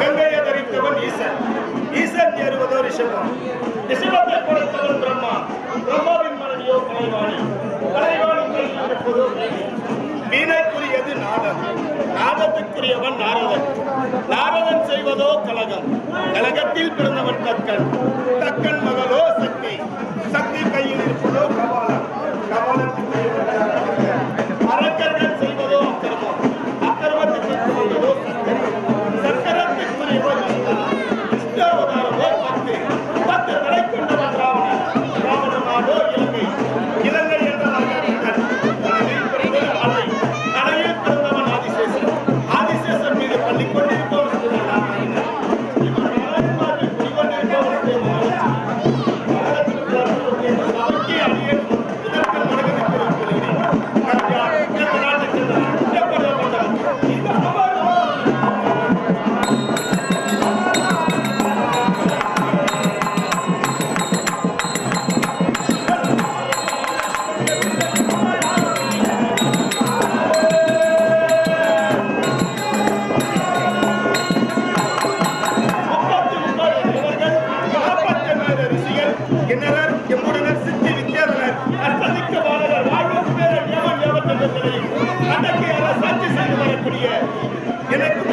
கங்கையை தரித்தவன் ஈசன். ஈசன் ஏறுவதோ ரிஷபம். ரிஷபத்தை படைத்தவன் பிரம்மா. பிரம்மாவின் மனைவியோ கலைவாணி. கலைவாணி வீணைக்குரியது நாதம் நாதத்துக்குரியவன் நாரதன். நாரதன் செய்வதோ கலகம். கலகத்தில் பிறந்தவன் தக்கன். தக்கன் ரிஷிகள், எம்முடனர், சித்தி வித்தியாதனர் அஷ்டதிக்கு பாலகர், வாழ்வுக்கு மேல யமன் யமதண்டர்களையும் அடக்கி அரசாட்சி செய்து வரக்கூடிய எனக்கு